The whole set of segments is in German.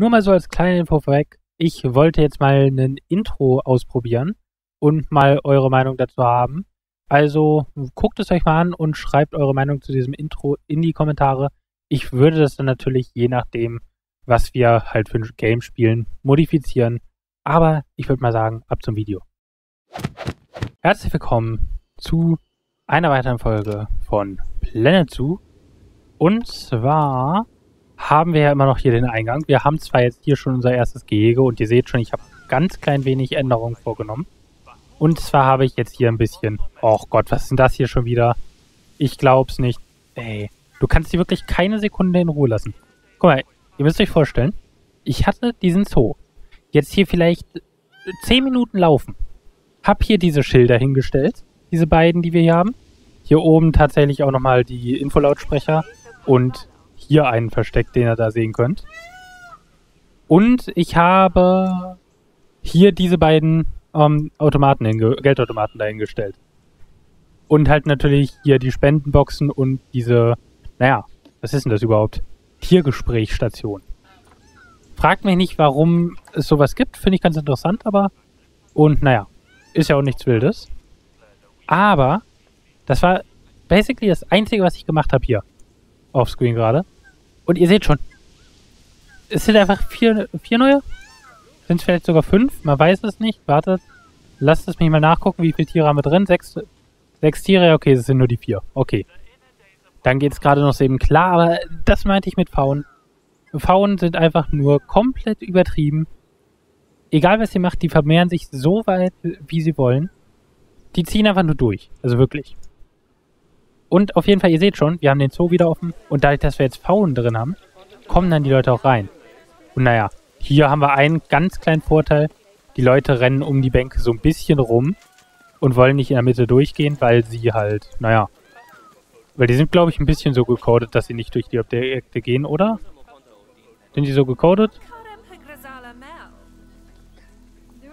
Nur mal so als kleine Info vorweg. Ich wollte jetzt mal ein Intro ausprobieren und mal eure Meinung dazu haben. Also guckt es euch mal an und schreibt eure Meinung zu diesem Intro in die Kommentare. Ich würde das dann natürlich je nachdem, was wir halt für ein Game spielen, modifizieren. Aber ich würde mal sagen, ab zum Video. Herzlich willkommen zu einer weiteren Folge von Planet Zoo. Und zwar haben wir ja immer noch hier den Eingang. Wir haben zwar jetzt hier schon unser erstes Gehege und ihr seht schon, ich habe ganz klein wenig Änderungen vorgenommen. Und zwar habe ich jetzt hier ein bisschen... Och Gott, was ist denn das hier schon wieder? Ich glaub's nicht. Ey, du kannst die wirklich keine Sekunde in Ruhe lassen. Guck mal, ihr müsst euch vorstellen, ich hatte diesen Zoo. Jetzt hier vielleicht 10 Minuten laufen. Hab hier diese Schilder hingestellt. Diese beiden, die wir hier haben. Hier oben tatsächlich auch nochmal die Infolautsprecher. Und hier einen versteckt, den ihr da sehen könnt. Und ich habe hier diese beiden ähm, Automaten Geldautomaten dahingestellt. Und halt natürlich hier die Spendenboxen und diese, naja, was ist denn das überhaupt? Tiergesprächsstation. Fragt mich nicht, warum es sowas gibt, finde ich ganz interessant, aber und naja, ist ja auch nichts Wildes. Aber das war basically das Einzige, was ich gemacht habe hier. Offscreen gerade. Und ihr seht schon, es sind einfach vier, vier neue sind es vielleicht sogar fünf? Man weiß es nicht. Wartet. Lasst es mich mal nachgucken, wie viele Tiere haben wir drin. Sechs, sechs Tiere? Okay, es sind nur die vier. Okay. Dann geht es gerade noch so eben klar, aber das meinte ich mit Faunen. Faunen sind einfach nur komplett übertrieben. Egal was ihr macht, die vermehren sich so weit, wie sie wollen. Die ziehen einfach nur durch. Also wirklich. Und auf jeden Fall, ihr seht schon, wir haben den Zoo wieder offen. Und dadurch, dass wir jetzt Faunen drin haben, kommen dann die Leute auch rein. Und naja, hier haben wir einen ganz kleinen Vorteil. Die Leute rennen um die Bänke so ein bisschen rum und wollen nicht in der Mitte durchgehen, weil sie halt, naja, weil die sind, glaube ich, ein bisschen so gecodet, dass sie nicht durch die Objekte gehen, oder? Sind die so gecodet?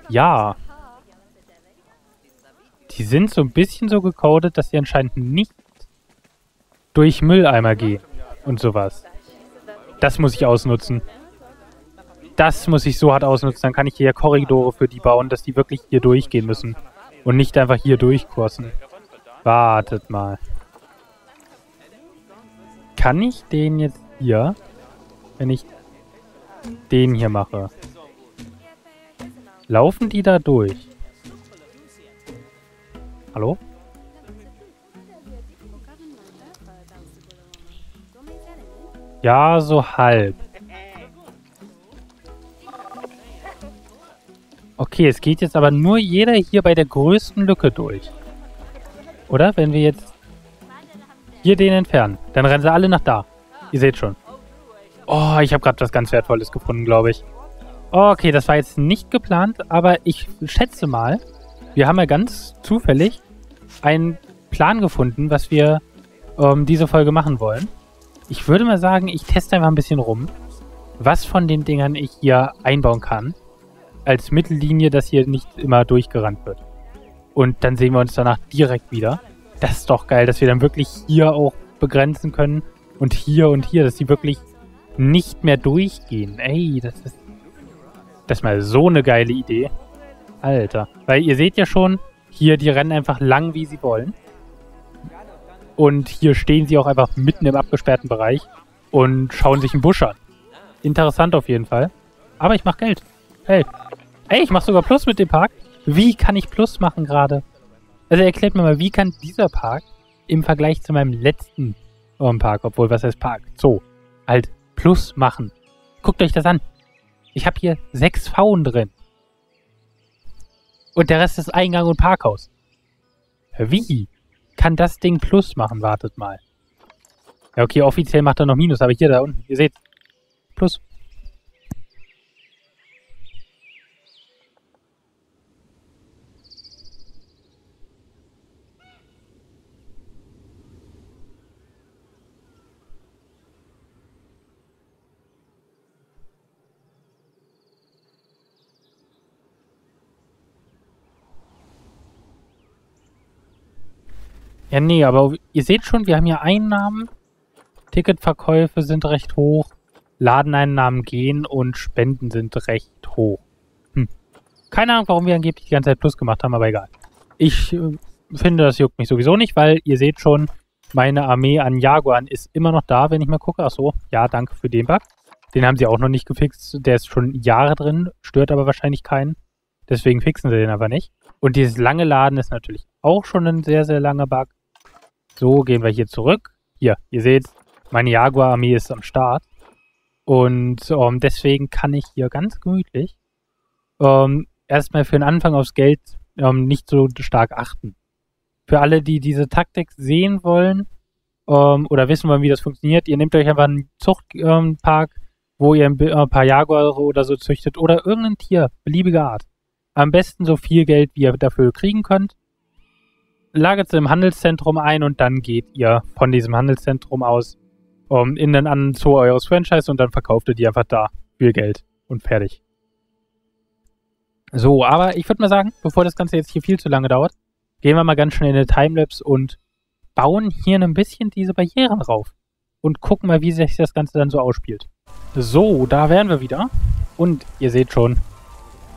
Ja. Die sind so ein bisschen so gecodet, dass sie anscheinend nicht durch Mülleimer gehen und sowas. Das muss ich ausnutzen das muss ich so hart ausnutzen. Dann kann ich hier Korridore für die bauen, dass die wirklich hier durchgehen müssen. Und nicht einfach hier durchkursen. Wartet mal. Kann ich den jetzt hier, wenn ich den hier mache, laufen die da durch? Hallo? Ja, so halb. Okay, es geht jetzt aber nur jeder hier bei der größten Lücke durch. Oder? Wenn wir jetzt hier den entfernen, dann rennen sie alle nach da. Ihr seht schon. Oh, ich habe gerade was ganz Wertvolles gefunden, glaube ich. Okay, das war jetzt nicht geplant, aber ich schätze mal, wir haben ja ganz zufällig einen Plan gefunden, was wir ähm, diese Folge machen wollen. Ich würde mal sagen, ich teste einfach ein bisschen rum, was von den Dingern ich hier einbauen kann als Mittellinie, dass hier nicht immer durchgerannt wird. Und dann sehen wir uns danach direkt wieder. Das ist doch geil, dass wir dann wirklich hier auch begrenzen können und hier und hier, dass die wirklich nicht mehr durchgehen. Ey, das ist das ist mal so eine geile Idee. Alter. Weil ihr seht ja schon, hier, die rennen einfach lang, wie sie wollen. Und hier stehen sie auch einfach mitten im abgesperrten Bereich und schauen sich einen Busch an. Interessant auf jeden Fall. Aber ich mach Geld. Hey, Ey, ich mach sogar Plus mit dem Park. Wie kann ich Plus machen gerade? Also erklärt mir mal, wie kann dieser Park im Vergleich zu meinem letzten ähm, Park, obwohl was heißt Park? So, halt Plus machen. Guckt euch das an. Ich habe hier sechs Pfauen drin. Und der Rest ist Eingang und Parkhaus. Wie kann das Ding Plus machen? Wartet mal. Ja, okay, offiziell macht er noch Minus, aber hier da unten, ihr seht, Plus. Ja, nee, aber ihr seht schon, wir haben hier Einnahmen. Ticketverkäufe sind recht hoch. Ladeneinnahmen gehen und Spenden sind recht hoch. Hm. Keine Ahnung, warum wir angeblich die ganze Zeit Plus gemacht haben, aber egal. Ich äh, finde, das juckt mich sowieso nicht, weil ihr seht schon, meine Armee an Jaguaren ist immer noch da, wenn ich mal gucke. Achso, ja, danke für den Bug. Den haben sie auch noch nicht gefixt. Der ist schon Jahre drin, stört aber wahrscheinlich keinen. Deswegen fixen sie den aber nicht. Und dieses lange Laden ist natürlich auch schon ein sehr, sehr langer Bug. So, gehen wir hier zurück. Hier, ihr seht, meine Jaguar-Armee ist am Start. Und ähm, deswegen kann ich hier ganz gemütlich ähm, erstmal für den Anfang aufs Geld ähm, nicht so stark achten. Für alle, die diese Taktik sehen wollen oder wissen wollen, wie das funktioniert, ihr nehmt euch einfach einen Zuchtpark, wo ihr ein, ein paar Jaguare oder so züchtet oder irgendein Tier, beliebiger Art. Am besten so viel Geld, wie ihr dafür kriegen könnt. Lagert es im Handelszentrum ein und dann geht ihr von diesem Handelszentrum aus um, in den anderen Zoo eures Franchise und dann verkauft ihr die einfach da. Viel Geld und fertig. So, aber ich würde mal sagen, bevor das Ganze jetzt hier viel zu lange dauert, gehen wir mal ganz schnell in eine Timelapse und bauen hier ein bisschen diese Barrieren rauf. Und gucken mal, wie sich das Ganze dann so ausspielt. So, da wären wir wieder. Und ihr seht schon,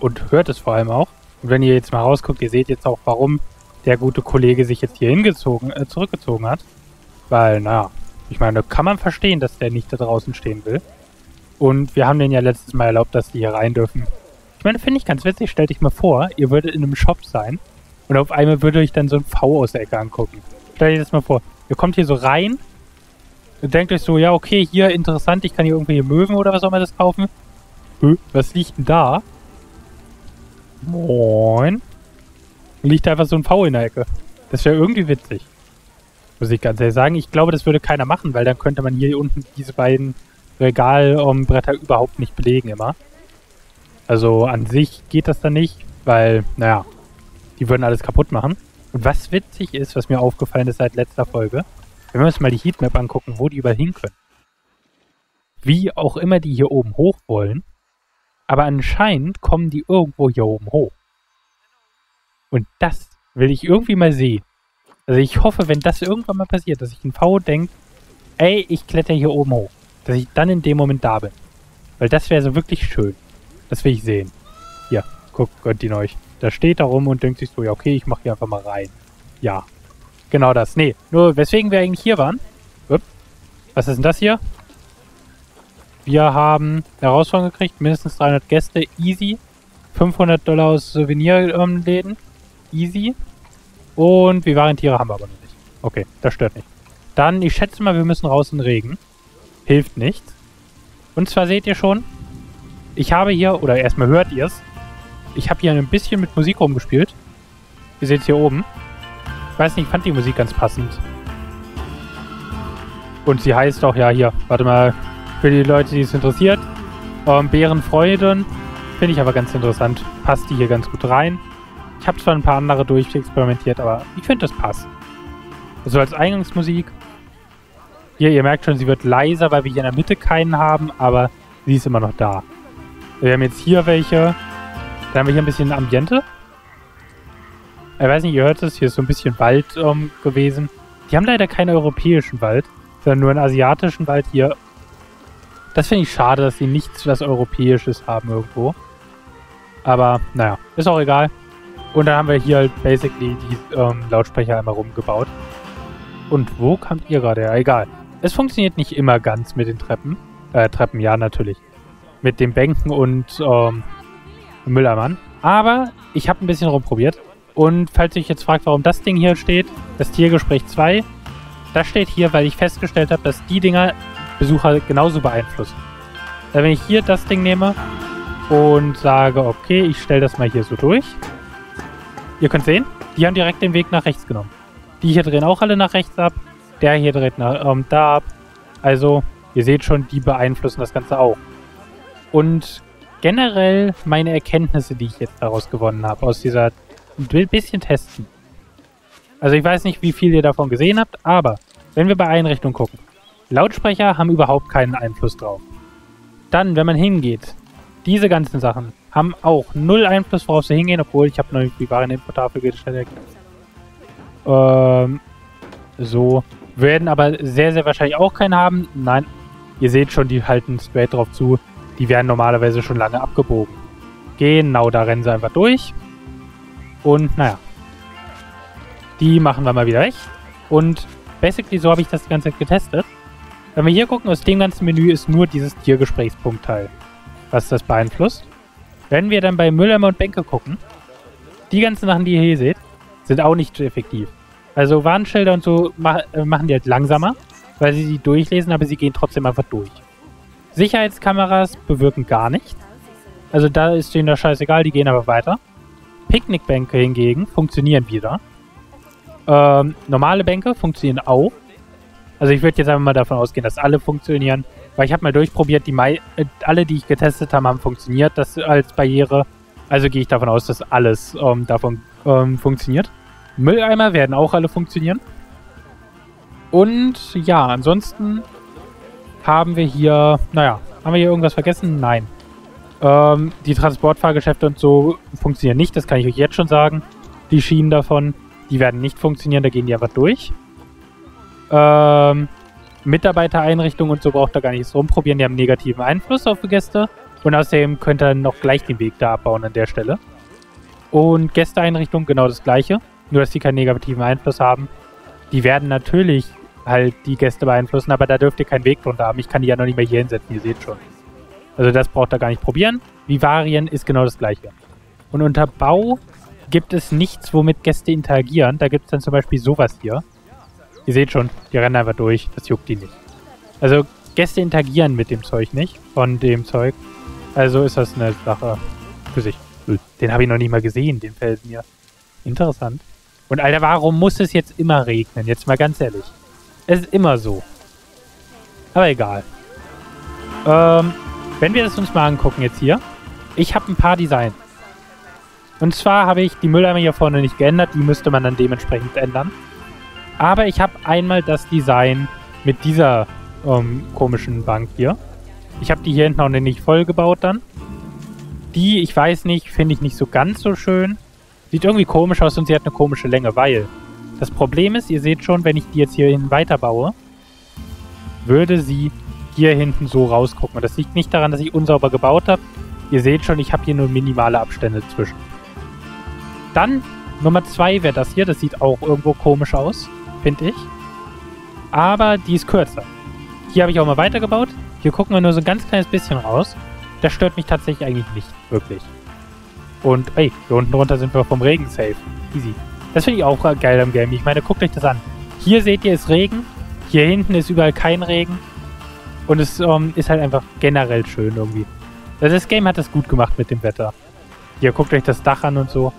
und hört es vor allem auch. Und wenn ihr jetzt mal rausguckt, ihr seht jetzt auch, warum der gute Kollege sich jetzt hier hingezogen, äh, zurückgezogen hat. Weil, naja, ich meine, kann man verstehen, dass der nicht da draußen stehen will. Und wir haben den ja letztes Mal erlaubt, dass die hier rein dürfen. Ich meine, finde ich ganz witzig. Stellt euch mal vor, ihr würdet in einem Shop sein und auf einmal würde euch dann so ein V aus der Ecke angucken. Stellt euch das mal vor. Ihr kommt hier so rein und denkt euch so, ja, okay, hier interessant, ich kann hier irgendwelche Möwen oder was auch immer das kaufen. Hö, was liegt denn da? Moin. Liegt da einfach so ein V in der Ecke. Das wäre irgendwie witzig. Muss ich ganz ehrlich sagen. Ich glaube, das würde keiner machen, weil dann könnte man hier unten diese beiden Regalbretter um, überhaupt nicht belegen immer. Also an sich geht das dann nicht, weil, naja, die würden alles kaputt machen. Und was witzig ist, was mir aufgefallen ist seit letzter Folge, wenn wir uns mal die Heatmap angucken, wo die überall hin können. Wie auch immer die hier oben hoch wollen, aber anscheinend kommen die irgendwo hier oben hoch. Und das will ich irgendwie mal sehen. Also ich hoffe, wenn das irgendwann mal passiert, dass ich ein V denke, ey, ich kletter hier oben hoch. Dass ich dann in dem Moment da bin. Weil das wäre so wirklich schön. Das will ich sehen. Hier, guckt, gönnt ihn euch. Da steht da rum und denkt sich so, ja okay, ich mach hier einfach mal rein. Ja. Genau das. Nee, nur weswegen wir eigentlich hier waren. Upp. Was ist denn das hier? Wir haben Herausforderung gekriegt, mindestens 300 Gäste, easy. 500 Dollar aus Souvenirläden, easy. Und Vivarientiere haben wir aber noch nicht. Okay, das stört nicht. Dann, ich schätze mal, wir müssen raus in Regen. Hilft nichts. Und zwar seht ihr schon, ich habe hier, oder erstmal hört ihr es, ich habe hier ein bisschen mit Musik rumgespielt. Ihr seht es hier oben. Ich weiß nicht, ich fand die Musik ganz passend. Und sie heißt auch, ja, hier, warte mal, für die Leute, die es interessiert, ähm, Bärenfreuden. Finde ich aber ganz interessant. Passt die hier ganz gut rein. Ich habe zwar ein paar andere durchexperimentiert, aber ich finde, das passt. Also als Eingangsmusik. Hier, ihr merkt schon, sie wird leiser, weil wir hier in der Mitte keinen haben, aber sie ist immer noch da. Wir haben jetzt hier welche. Dann haben wir hier ein bisschen Ambiente. Ich weiß nicht, ihr hört es, hier ist so ein bisschen Wald ähm, gewesen. Die haben leider keinen europäischen Wald, sondern nur einen asiatischen Wald hier. Das finde ich schade, dass sie nichts was Europäisches haben irgendwo. Aber, naja, ist auch egal. Und dann haben wir hier halt basically die ähm, Lautsprecher einmal rumgebaut. Und wo kamt ihr gerade? Ja, egal. Es funktioniert nicht immer ganz mit den Treppen. Äh, Treppen, ja, natürlich. Mit den Bänken und ähm, Müllermann. Aber ich habe ein bisschen rumprobiert. Und falls ihr euch jetzt fragt, warum das Ding hier steht, das Tiergespräch 2, das steht hier, weil ich festgestellt habe, dass die Dinger Besucher genauso beeinflussen. wenn ich hier das Ding nehme und sage, okay, ich stelle das mal hier so durch, Ihr könnt sehen, die haben direkt den Weg nach rechts genommen. Die hier drehen auch alle nach rechts ab. Der hier dreht nach, ähm, da ab. Also, ihr seht schon, die beeinflussen das Ganze auch. Und generell meine Erkenntnisse, die ich jetzt daraus gewonnen habe, aus dieser ein bisschen testen. Also ich weiß nicht, wie viel ihr davon gesehen habt, aber wenn wir bei Einrichtungen gucken, Lautsprecher haben überhaupt keinen Einfluss drauf. Dann, wenn man hingeht, diese ganzen Sachen haben auch null Einfluss, worauf sie hingehen, obwohl ich habe noch die Waren Infottafel gestellt. Ähm, so. Werden aber sehr, sehr wahrscheinlich auch keinen haben. Nein. Ihr seht schon, die halten straight drauf zu. Die wären normalerweise schon lange abgebogen. Genau, da rennen sie einfach durch. Und naja. Die machen wir mal wieder weg. Und basically so habe ich das Ganze getestet. Wenn wir hier gucken, aus dem ganzen Menü ist nur dieses Tiergesprächspunkt-Teil, was das beeinflusst. Wenn wir dann bei Mülleimer und Bänke gucken, die ganzen Sachen, die ihr hier seht, sind auch nicht effektiv. Also Warnschilder und so äh, machen die halt langsamer, weil sie sie durchlesen, aber sie gehen trotzdem einfach durch. Sicherheitskameras bewirken gar nichts. Also da ist denen das scheißegal, die gehen aber weiter. Picknickbänke hingegen funktionieren wieder. Ähm, normale Bänke funktionieren auch. Also ich würde jetzt einfach mal davon ausgehen, dass alle funktionieren. Weil ich habe mal durchprobiert, die Mai äh, alle, die ich getestet habe, haben funktioniert, das als Barriere. Also gehe ich davon aus, dass alles ähm, davon ähm, funktioniert. Mülleimer werden auch alle funktionieren. Und ja, ansonsten haben wir hier, naja, haben wir hier irgendwas vergessen? Nein. Ähm, die Transportfahrgeschäfte und so funktionieren nicht, das kann ich euch jetzt schon sagen. Die Schienen davon, die werden nicht funktionieren, da gehen die einfach durch. Ähm, Mitarbeitereinrichtungen und so braucht ihr gar nichts rumprobieren, die haben negativen Einfluss auf die Gäste. Und außerdem könnt ihr noch gleich den Weg da abbauen an der Stelle. Und Gästeeinrichtungen genau das gleiche, nur dass die keinen negativen Einfluss haben. Die werden natürlich halt die Gäste beeinflussen, aber da dürft ihr keinen Weg drunter haben. Ich kann die ja noch nicht mehr hier hinsetzen, ihr seht schon. Also das braucht ihr gar nicht probieren. Vivarien ist genau das gleiche. Und unter Bau gibt es nichts, womit Gäste interagieren. Da gibt es dann zum Beispiel sowas hier. Ihr seht schon, die rennen einfach durch. Das juckt die nicht. Also Gäste interagieren mit dem Zeug nicht. Von dem Zeug. Also ist das eine Sache für sich. Den habe ich noch nicht mal gesehen, den Felsen hier. Interessant. Und Alter, warum muss es jetzt immer regnen? Jetzt mal ganz ehrlich. Es ist immer so. Aber egal. Ähm, wenn wir das uns mal angucken jetzt hier. Ich habe ein paar Designs. Und zwar habe ich die Mülleimer hier vorne nicht geändert. Die müsste man dann dementsprechend ändern. Aber ich habe einmal das Design mit dieser ähm, komischen Bank hier. Ich habe die hier hinten auch nicht voll gebaut dann. Die, ich weiß nicht, finde ich nicht so ganz so schön. Sieht irgendwie komisch aus und sie hat eine komische Länge, weil das Problem ist, ihr seht schon, wenn ich die jetzt hier hinten weiterbaue, würde sie hier hinten so rausgucken. Und das liegt nicht daran, dass ich unsauber gebaut habe. Ihr seht schon, ich habe hier nur minimale Abstände zwischen. Dann Nummer 2 wäre das hier. Das sieht auch irgendwo komisch aus, finde ich. Aber die ist kürzer. Hier habe ich auch mal weitergebaut. Hier gucken wir nur so ein ganz kleines bisschen raus. Das stört mich tatsächlich eigentlich nicht wirklich. Und, ey, hier unten drunter sind wir vom Regen safe. Easy. Das finde ich auch geil am Game. Ich meine, guckt euch das an. Hier seht ihr, ist Regen. Hier hinten ist überall kein Regen. Und es um, ähm, ist halt einfach generell schön irgendwie. Also das Game hat das gut gemacht mit dem Wetter. Hier, guckt euch das Dach an und so.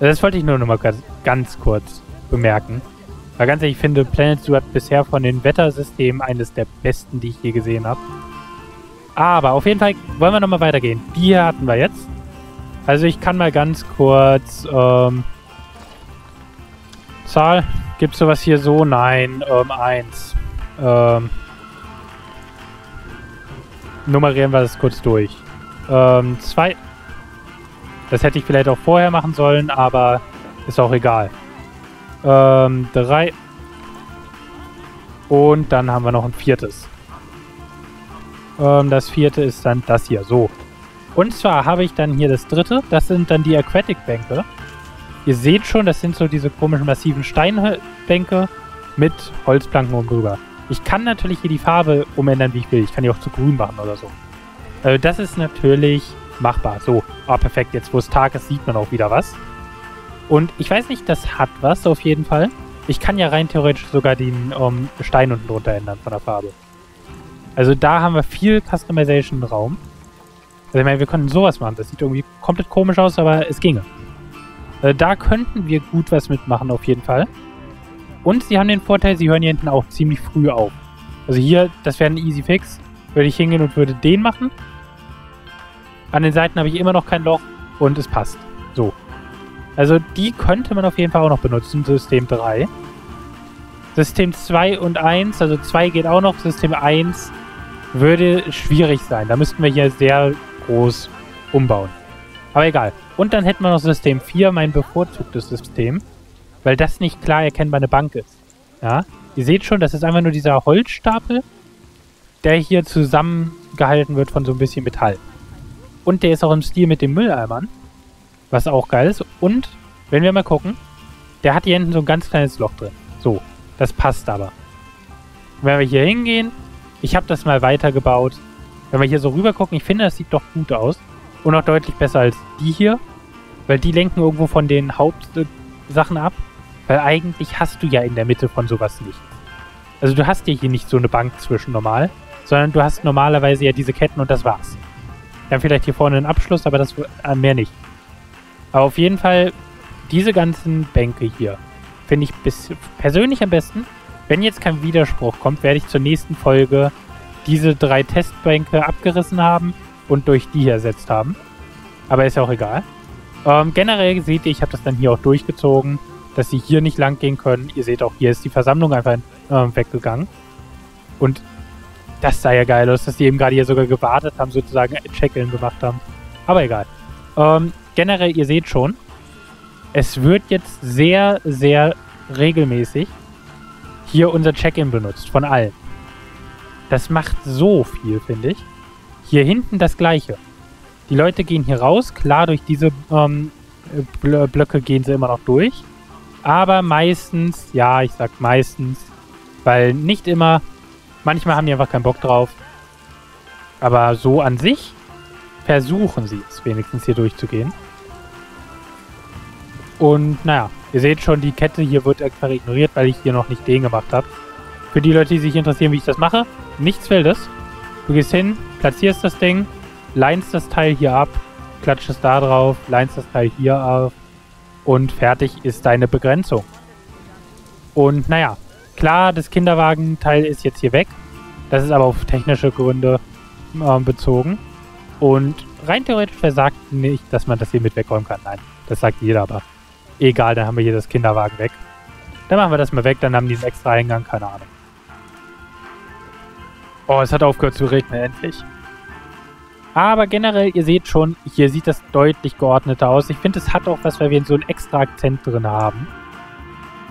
Das wollte ich nur noch mal ganz kurz bemerken. Weil ganz ehrlich, ich finde, Planet Zoo hat bisher von den Wettersystemen eines der besten, die ich je gesehen habe. Aber auf jeden Fall wollen wir nochmal weitergehen. Die hier hatten wir jetzt. Also ich kann mal ganz kurz... Ähm, Zahl. Gibt es sowas hier so? Nein. Ähm, eins. Ähm, nummerieren wir das kurz durch. Ähm, zwei. Das hätte ich vielleicht auch vorher machen sollen, aber ist auch egal. Ähm, drei. Und dann haben wir noch ein viertes. Ähm, das vierte ist dann das hier. So. Und zwar habe ich dann hier das dritte. Das sind dann die Aquatic-Bänke. Ihr seht schon, das sind so diese komischen massiven Steinbänke mit Holzplanken oben drüber. Ich kann natürlich hier die Farbe umändern, wie ich will. Ich kann die auch zu grün machen oder so. Also das ist natürlich machbar. So, ah, perfekt. Jetzt, wo es Tag ist, sieht man auch wieder was. Und ich weiß nicht, das hat was auf jeden Fall. Ich kann ja rein theoretisch sogar den um, Stein unten drunter ändern von der Farbe. Also da haben wir viel Customization-Raum. Also ich meine, wir können sowas machen. Das sieht irgendwie komplett komisch aus, aber es ginge. Also da könnten wir gut was mitmachen auf jeden Fall. Und sie haben den Vorteil, sie hören hier hinten auch ziemlich früh auf. Also hier, das wäre ein Easy Fix. Würde ich hingehen und würde den machen. An den Seiten habe ich immer noch kein Loch und es passt. So. Also die könnte man auf jeden Fall auch noch benutzen, System 3. System 2 und 1, also 2 geht auch noch, System 1 würde schwierig sein. Da müssten wir hier sehr groß umbauen. Aber egal. Und dann hätten wir noch System 4, mein bevorzugtes System weil das nicht klar erkennbar eine Bank ist. Ja, ihr seht schon, das ist einfach nur dieser Holzstapel der hier zusammengehalten wird von so ein bisschen Metall. Und der ist auch im Stil mit den Mülleimern, was auch geil ist. Und, wenn wir mal gucken, der hat hier hinten so ein ganz kleines Loch drin. So, das passt aber. Wenn wir hier hingehen, ich habe das mal weitergebaut. Wenn wir hier so rüber gucken, ich finde, das sieht doch gut aus. Und auch deutlich besser als die hier. Weil die lenken irgendwo von den Hauptsachen ab. Weil eigentlich hast du ja in der Mitte von sowas nicht. Also du hast ja hier nicht so eine Bank zwischen normal, sondern du hast normalerweise ja diese Ketten und das war's. Haben vielleicht hier vorne einen Abschluss, aber das äh, mehr nicht. Aber auf jeden Fall, diese ganzen Bänke hier finde ich bis, persönlich am besten. Wenn jetzt kein Widerspruch kommt, werde ich zur nächsten Folge diese drei Testbänke abgerissen haben und durch die ersetzt haben. Aber ist ja auch egal. Ähm, generell seht ihr, ich habe das dann hier auch durchgezogen, dass sie hier nicht lang gehen können. Ihr seht auch, hier ist die Versammlung einfach äh, weggegangen. Und das sah ja geil aus, dass sie eben gerade hier sogar gewartet haben, sozusagen Check-in gemacht haben. Aber egal. Ähm, generell, ihr seht schon, es wird jetzt sehr, sehr regelmäßig hier unser Check-in benutzt, von allen. Das macht so viel, finde ich. Hier hinten das gleiche. Die Leute gehen hier raus, klar, durch diese ähm, Blöcke gehen sie immer noch durch. Aber meistens, ja, ich sag meistens, weil nicht immer, manchmal haben die einfach keinen Bock drauf. Aber so an sich versuchen sie es wenigstens hier durchzugehen. Und naja, ihr seht schon, die Kette hier wird einfach ignoriert, weil ich hier noch nicht den gemacht habe. Für die Leute, die sich interessieren, wie ich das mache, nichts Wildes. Du gehst hin, platzierst das Ding, leinst das Teil hier ab, klatschst es da drauf, leinst das Teil hier auf und fertig ist deine Begrenzung. Und naja, klar, das Kinderwagenteil ist jetzt hier weg. Das ist aber auf technische Gründe äh, bezogen. Und rein theoretisch versagt nicht, dass man das hier mit wegräumen kann. Nein, das sagt jeder aber. Egal, dann haben wir hier das Kinderwagen weg. Dann machen wir das mal weg, dann haben die einen extra Eingang, keine Ahnung. Oh, es hat aufgehört zu regnen, endlich. Aber generell, ihr seht schon, hier sieht das deutlich geordneter aus. Ich finde, es hat auch was, weil wir so einen extra Akzent drin haben.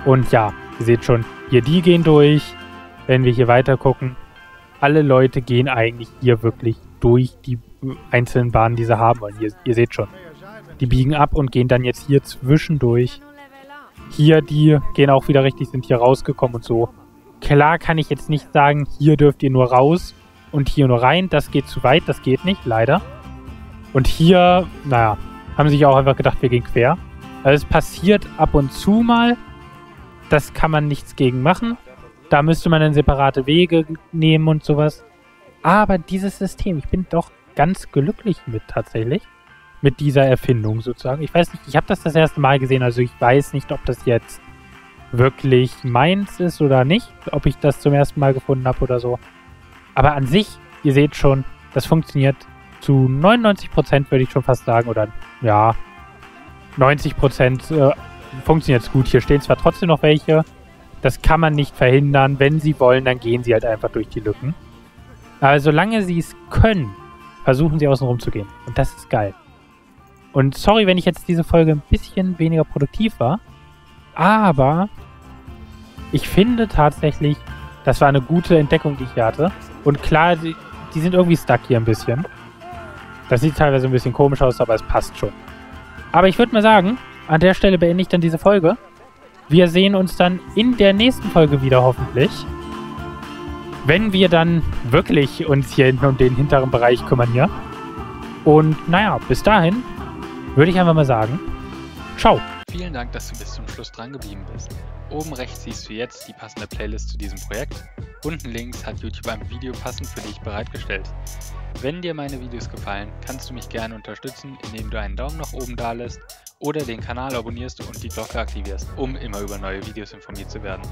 Und ja, ihr seht schon, hier die gehen durch. Wenn wir hier weiter gucken, alle Leute gehen eigentlich hier wirklich durch die einzelnen Bahnen, die sie haben wollen. Ihr, ihr seht schon, die biegen ab und gehen dann jetzt hier zwischendurch. Hier, die gehen auch wieder richtig, sind hier rausgekommen und so. Klar kann ich jetzt nicht sagen, hier dürft ihr nur raus und hier nur rein. Das geht zu weit, das geht nicht, leider. Und hier, naja, haben sich auch einfach gedacht, wir gehen quer. Also es passiert ab und zu mal. Das kann man nichts gegen machen. Da müsste man dann separate Wege nehmen und sowas. Aber dieses System, ich bin doch ganz glücklich mit tatsächlich. Mit dieser Erfindung sozusagen. Ich weiß nicht, ich habe das das erste Mal gesehen, also ich weiß nicht, ob das jetzt wirklich meins ist oder nicht, ob ich das zum ersten Mal gefunden habe oder so. Aber an sich, ihr seht schon, das funktioniert zu 99% würde ich schon fast sagen, oder ja, 90% äh, funktioniert es gut. Hier stehen zwar trotzdem noch welche, das kann man nicht verhindern. Wenn sie wollen, dann gehen sie halt einfach durch die Lücken. Aber solange sie es können, versuchen sie außen rum zu gehen. Und das ist geil. Und sorry, wenn ich jetzt diese Folge ein bisschen weniger produktiv war. Aber ich finde tatsächlich, das war eine gute Entdeckung, die ich hier hatte. Und klar, die, die sind irgendwie stuck hier ein bisschen. Das sieht teilweise ein bisschen komisch aus, aber es passt schon. Aber ich würde mal sagen, an der Stelle beende ich dann diese Folge. Wir sehen uns dann in der nächsten Folge wieder hoffentlich. Wenn wir dann wirklich uns hier hinten um den hinteren Bereich kümmern hier. Und naja, bis dahin würde ich einfach mal sagen, ciao. Vielen Dank, dass du bis zum Schluss dran geblieben bist. Oben rechts siehst du jetzt die passende Playlist zu diesem Projekt. Unten links hat YouTube ein Video passend für dich bereitgestellt. Wenn dir meine Videos gefallen, kannst du mich gerne unterstützen, indem du einen Daumen nach oben da lässt oder den Kanal abonnierst und die Glocke aktivierst, um immer über neue Videos informiert zu werden.